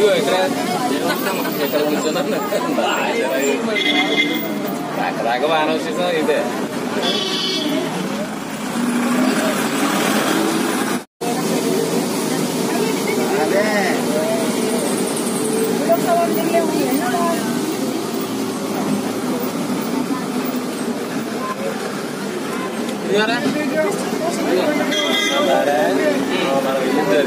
đưa cái kalau munculan nah nah kemana sih itu Iya, kan? Iya, kan? Iya, kan? Iya, kan?